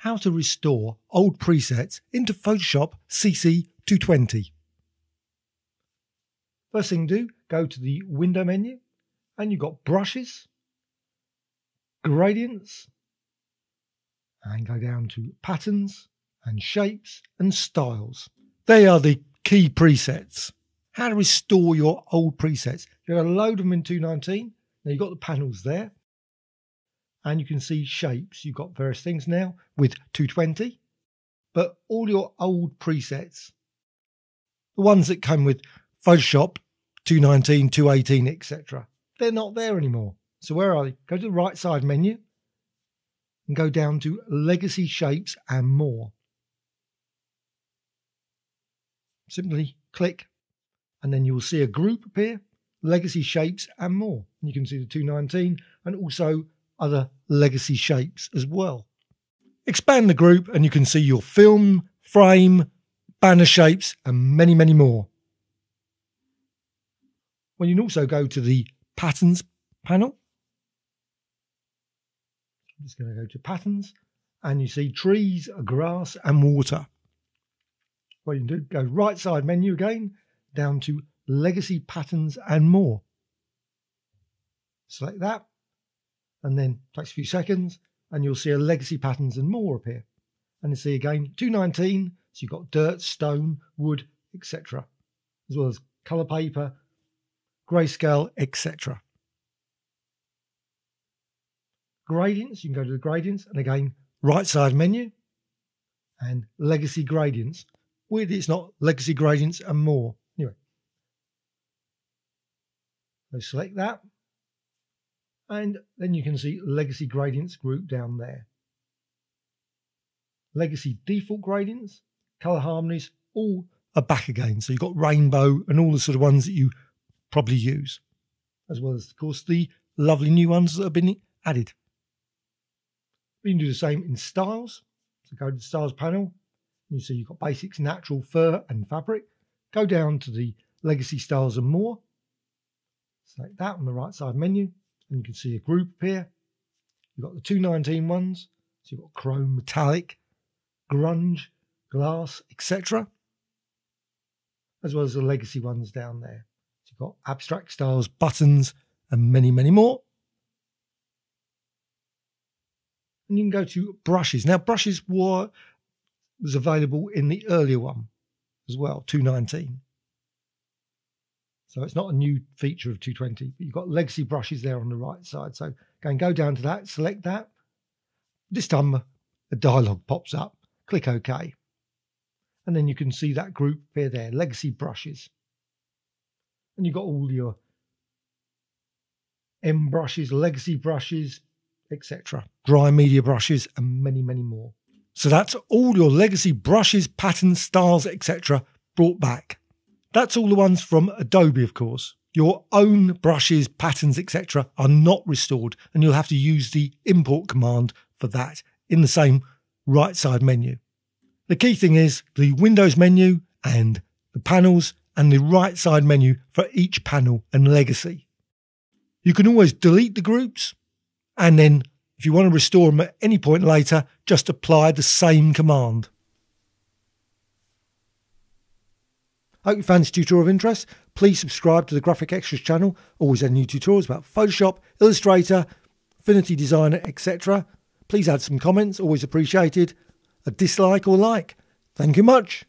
how to restore old presets into Photoshop CC 220. First thing to do, go to the window menu and you've got brushes, gradients, and go down to patterns and shapes and styles. They are the key presets. How to restore your old presets. You're going to load them in 219. Now you've got the panels there and you can see shapes. You've got various things now with 220, but all your old presets, the ones that came with Photoshop 219, 218, etc., they're not there anymore. So where are they? Go to the right side menu and go down to Legacy Shapes and More. Simply click and then you'll see a group appear, Legacy Shapes and More. And you can see the 219 and also other legacy shapes as well. Expand the group and you can see your film, frame, banner shapes, and many, many more. Well, you can also go to the patterns panel. I'm just going to go to patterns and you see trees, grass, and water. What you can do, go right side menu again, down to legacy patterns and more. Select that and then takes a few seconds and you'll see a legacy patterns and more appear. And you see again 219, so you've got dirt, stone, wood, etc., as well as colour paper, grayscale, etc. Gradients, you can go to the gradients and again, right side menu and legacy gradients. Weirdly, it's not legacy gradients and more. Anyway, so select that and then you can see legacy gradients group down there. Legacy default gradients, color harmonies, all are back again. So you've got rainbow and all the sort of ones that you probably use, as well as, of course, the lovely new ones that have been added. We can do the same in styles. So go to the styles panel. You see you've got basics, natural, fur, and fabric. Go down to the legacy styles and more. Select that on the right side menu and you can see a group here. You've got the 219 ones, so you've got chrome, metallic, grunge, glass, etc. As well as the legacy ones down there. So you've got abstract styles, buttons, and many, many more. And you can go to brushes. Now, brushes were was available in the earlier one as well, 219. So it's not a new feature of 220, but you've got legacy brushes there on the right side. So go and go down to that, select that. This time uh, a dialog pops up, click OK. And then you can see that group appear there, legacy brushes. And you've got all your M brushes, legacy brushes, etc. Dry media brushes and many, many more. So that's all your legacy brushes, patterns, styles, etc. brought back. That's all the ones from Adobe, of course. Your own brushes, patterns, etc. are not restored, and you'll have to use the import command for that in the same right side menu. The key thing is the Windows menu and the panels and the right side menu for each panel and legacy. You can always delete the groups and then if you want to restore them at any point later, just apply the same command. Hope you found this tutorial of interest. Please subscribe to the Graphicxtras channel. Always add new tutorials about Photoshop, Illustrator, Affinity Designer, etc. Please add some comments, always appreciated. A dislike or like. Thank you much.